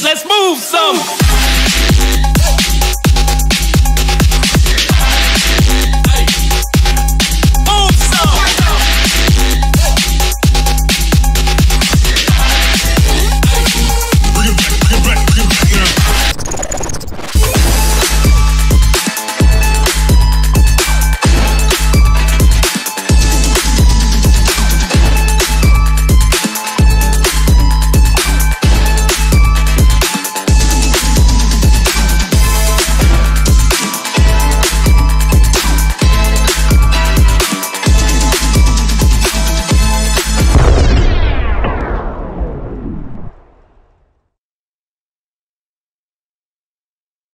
Let's move some.